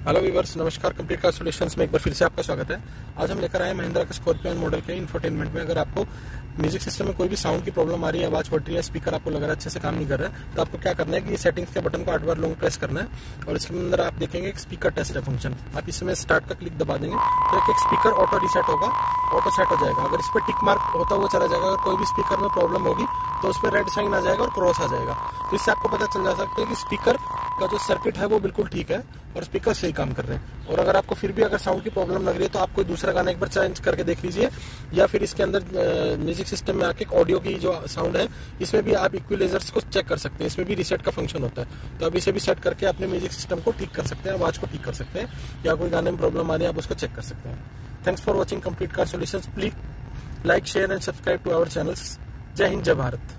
Hello viewers नमस्कार complete car solutions में एक बार फिर से आपका स्वागत है। आज हम लेकर आए महिंद्रा के स्कॉर्पियन मॉडल के इंफोटेनमेंट में। अगर आपको म्यूज़िक सिस्टम में कोई भी साउंड की प्रॉब्लम आ रही है आवाज़ बढ़ रही है स्पीकर आपको लग रहा है अच्छे से काम नहीं कर रहा है तो आपको क्या करना है कि सेटिंग्स के बटन को आठ बार लॉन्ग प्रेस करना है और इसके अंदर आप देखेंगे स्पीकर टेस्ट है फ़ंक्शन आप इसमें स्टार्ट का क्लिक दबा देंगे तो एक, एक स्पीकर ऑटो रिसेट होगा ऑटो सेट हो जाएगा। अगर इस पर टिक मार्क होता हुआ चला जाएगा अगर कोई भी स्पीकर में प्रॉब्लम होगी तो उस पर रेड साइन आ जाएगा और क्रॉस आ जाएगा। तो इससे आपको पता चल जा सकता है कि स्पीकर का जो सर्किट है वो बिल्कुल ठीक है। और स्पीकर से ही काम कर रहे हैं। और अगर आपको फिर भी अगर साउंड की प्रॉब्लम लग रही है तो आप कोई दूसरा गाना एक बार चेंज करके देख लीजिए, या फिर इसके अंदर म्यूज़िक सिस्टम में आके ऑडियो की जो साउंड है, इसमें भी आप इक्विलाइजर्स को चेक कर सकते हैं। इसमें भी रिसेट का फ़ंक्शन होता है। तो आप इसे भी सेट करके अपने म्यूज़िक सिस्टम को ठीक कर सकते हैं, आवाज़ को ठीक कर सकते हैं, या कोई गाने में प्रॉब्लम आ रही है, आप उसको चेक कर सकते हैं। Thanks for watching complete car solution please like share and subscribe to our channels जय हिंद जय भारत